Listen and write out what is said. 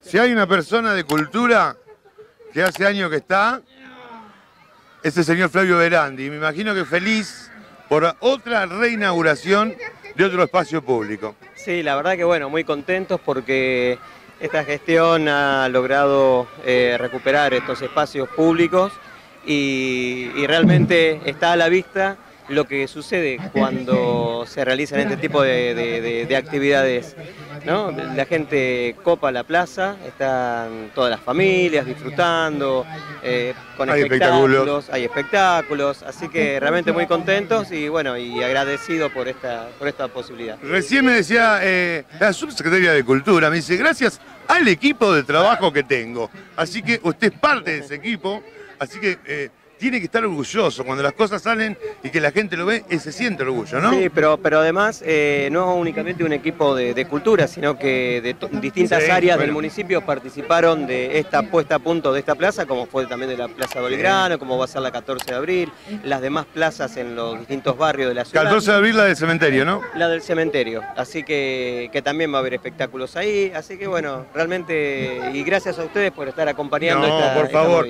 Si hay una persona de cultura que hace años que está, es el señor Flavio Verandi. Me imagino que feliz por otra reinauguración de otro espacio público. Sí, la verdad que bueno, muy contentos porque esta gestión ha logrado eh, recuperar estos espacios públicos y, realmente está a la vista lo que sucede cuando se realizan este tipo de actividades. ¿No? La gente copa la plaza, están todas las familias disfrutando, eh, con Hay espectáculos, espectáculos. hay espectáculos, así que realmente muy contentos y bueno, y agradecido por esta, por esta posibilidad. Recién me decía eh, la subsecretaria de Cultura, me dice, gracias al equipo de trabajo que tengo. Así que usted es parte de ese equipo, así que eh, tiene que estar orgulloso. Cuando las cosas salen y que la gente lo ve, eh, se siente orgullo, ¿no? Sí, pero, pero además eh, no únicamente un equipo de, de cultura, sino que de to- distintas Sí, áreas bueno. del municipio participaron de esta puesta a punto de esta plaza, como fue también de la Plaza Belgrano, como va a ser la 14 de abril, las demás plazas en los distintos barrios de la ciudad. 14 de abril la del cementerio, ¿no? La del cementerio, así que, que también va a haber espectáculos ahí, así que bueno, realmente, y gracias a ustedes por estar acompañando No, esta, por favor.